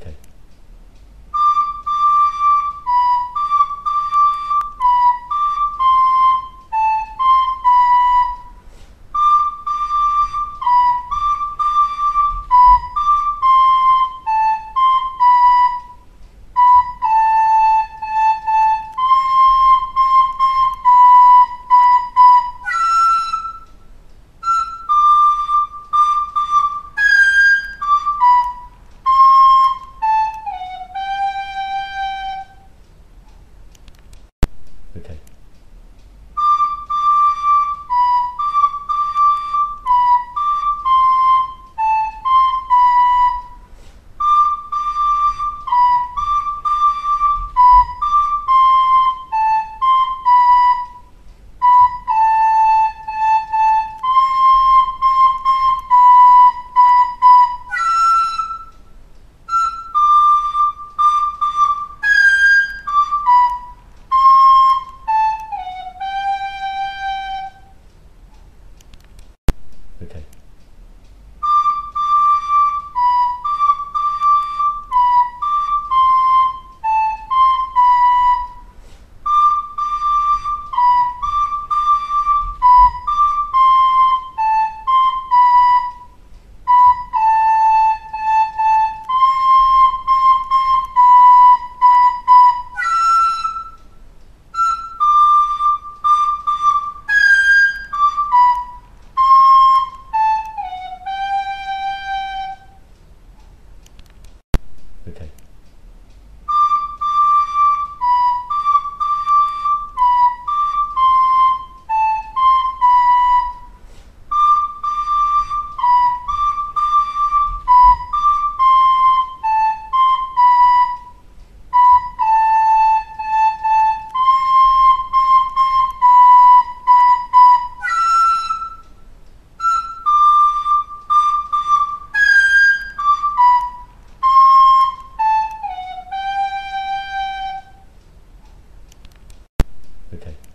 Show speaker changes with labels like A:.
A: Okay. Okay. Okay.